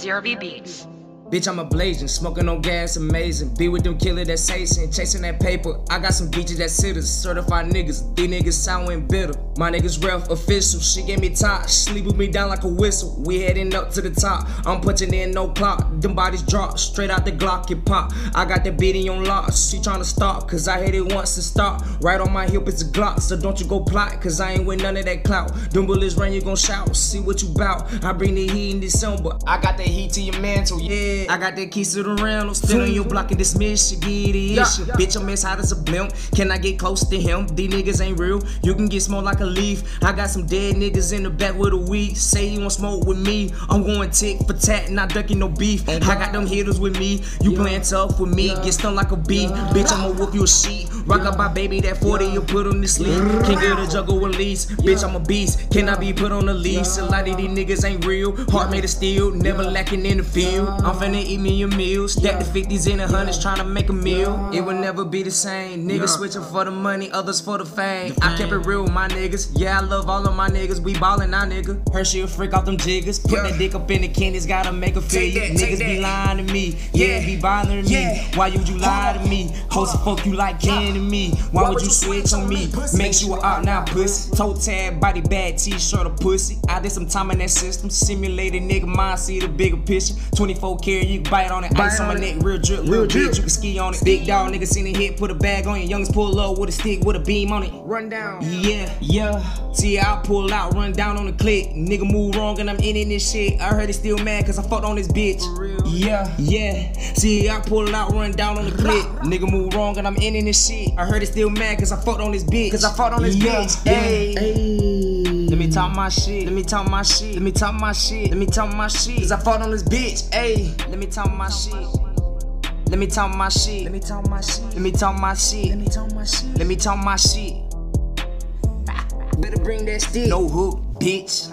Zero B Beats. Bitch, I'm a blazing, smoking on gas, amazing. Be with them killer that's chasing, chasing that paper. I got some bitches that sitters, certified niggas. These niggas sour and bitter. My niggas ref official. She gave me top, sleep with me down like a whistle. We heading up to the top. I'm punching in no clock. Them bodies drop straight out the Glock and pop. I got that beating on lock. She tryna stop, cause I hit it once to stop. Right on my hip it's a Glock, so don't you go plot, cause I ain't with none of that clout. Them bullets run, you gon' shout. See what you bout. I bring the heat in December. I got that heat to your mantle, yeah. I got that keys to the rental. Still on your block and dismiss, you get the issue. Bitch, I'm as hot as a blimp. Can I get close to him? These niggas ain't real. You can get smoked like a leaf. I got some dead niggas in the back with a weed. Say you want smoke with me. I'm going tick for tat, not ducking no beef. I got them hitters with me. You playing tough with me. Get stung like a bee. Bitch, I'ma whoop you a sheet. Rock up my baby, that 40 you put on the. Can't get a juggle with lease. Bitch, I'm a beast. Can I be put on the leash? A lot of these niggas ain't real. Heart made of steel. Never lacking in the field. I'm finna eat me a meal. Stack the 50s and the hundreds trying to make a meal. It will never be the same. Niggas switching for the money, others for the fame. I kept it real with my niggas. Yeah, I love all of my niggas. We ballin' our nigga. Hershey a freak off them jiggers. Put that dick up in the candies, gotta make a feel you. Niggas be lying me. Yeah, be bothering me. Why would you lie to me? Host fuck you like to me. Why would you switch on me? Make sure out now, pussy. Toe tag, body bag, t-shirt, or pussy. I did some time in that system. Simulated nigga mind, see the bigger picture. 24 karat, you can bite on it. Ice on my neck, real drip, real bitch. You can ski on it. Big dog, nigga seen it hit, put a bag on it. Youngest pull up with a stick, with a beam on it. Run down. Yeah, yeah. See, I pull out, run down on the click. Nigga move wrong and I'm in this shit. I heard he still mad cause I fucked on this bitch. Yeah, yeah. Yeah, see, I pull out, run down on the clip. Nigga move wrong and I'm in this shit. I heard he still mad cause I fucked on this bitch. Cause I fucked on this Yeah, bitch. yeah. Ayy. Let me talk my shit. Let me talk my shit. Let me talk my shit. Let me talk my shit. Cause I fought on this bitch. Ayy. Let me talk my shit. Let me talk my shit. Let me talk my shit. Let me talk my shit. Let me talk my shit. Let me talk my shit. Better bring that stick. No hook, bitch.